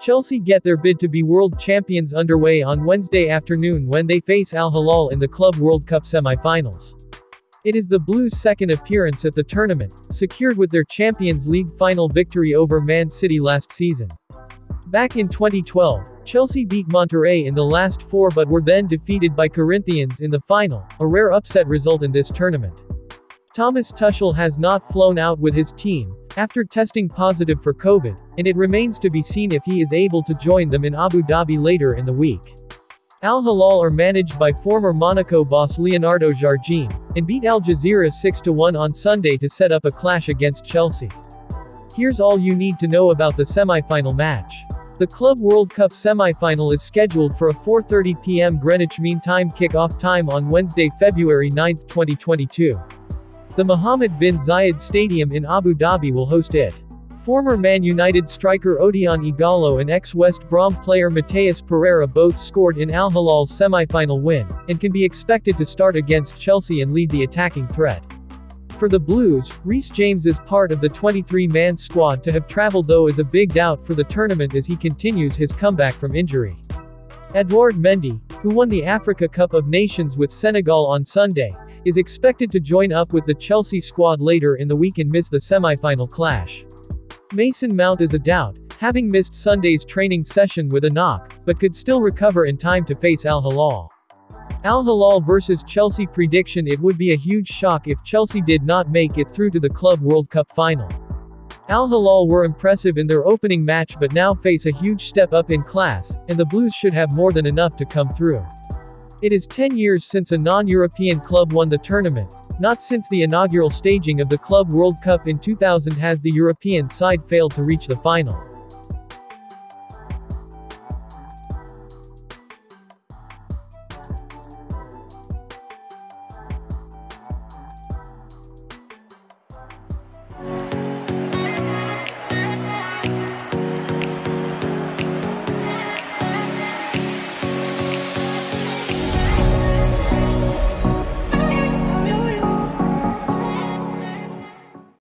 Chelsea get their bid to be world champions underway on Wednesday afternoon when they face Al Hilal in the Club World Cup semi-finals. It is the Blues' second appearance at the tournament, secured with their Champions League final victory over Man City last season. Back in 2012, Chelsea beat Monterrey in the last four but were then defeated by Corinthians in the final, a rare upset result in this tournament. Thomas Tuchel has not flown out with his team, after testing positive for COVID, and it remains to be seen if he is able to join them in Abu Dhabi later in the week. Al Hilal are managed by former Monaco boss Leonardo Jardim, and beat Al Jazira 6-1 on Sunday to set up a clash against Chelsea. Here's all you need to know about the semi-final match. The Club World Cup semi-final is scheduled for a 4.30 p.m. Greenwich Mean Time kick-off time on Wednesday, February 9, 2022. The Mohammed bin Zayed Stadium in Abu Dhabi will host it. Former Man United striker Odion Ighalo and ex-West Brom player Matheus Pereira both scored in Al Hilal's semi-final win, and can be expected to start against Chelsea and lead the attacking threat. For the Blues, Reece James is part of the 23-man squad to have traveled though is a big doubt for the tournament as he continues his comeback from injury. Edouard Mendy, who won the Africa Cup of Nations with Senegal on Sunday, is expected to join up with the Chelsea squad later in the week and miss the semi-final clash. Mason Mount is a doubt, having missed Sunday's training session with a knock, but could still recover in time to face Al Hilal. Al Hilal vs Chelsea prediction It would be a huge shock if Chelsea did not make it through to the Club World Cup final. Al Hilal were impressive in their opening match but now face a huge step up in class, and the Blues should have more than enough to come through. It is 10 years since a non-European club won the tournament. Not since the inaugural staging of the Club World Cup in 2000 has the European side failed to reach the final.